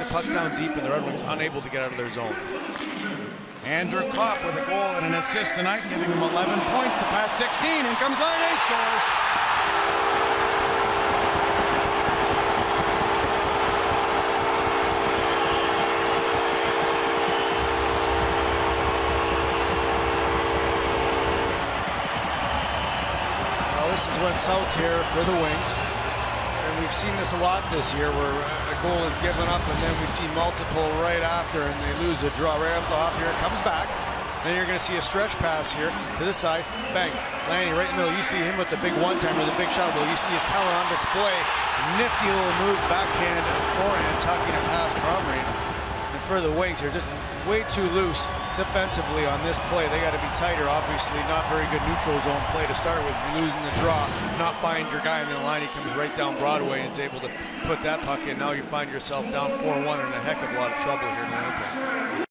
the puck down deep, and the Red Wings unable to get out of their zone. Andrew Copp with a goal and an assist tonight, giving him 11 points the past 16. In comes Laine, scores. Well, this is went south here for the Wings. We've seen this a lot this year where a goal is given up and then we see multiple right after and they lose a draw right off the hop here. It comes back. Then you're going to see a stretch pass here to this side. Bang. Laine right in the middle. You see him with the big one-timer, the big shot. Well, you see his talent on display. Nifty little move, backhand and forehand, tucking it past Comrie. And for the Wings here, just way too loose defensively on this play. They got to be tighter. Obviously, not very good neutral zone play to start with. You're losing the draw, not find your guy, and then He comes right down Broadway and is able to put that puck in. Now you find yourself down 4-1 and a heck of a lot of trouble here in the open.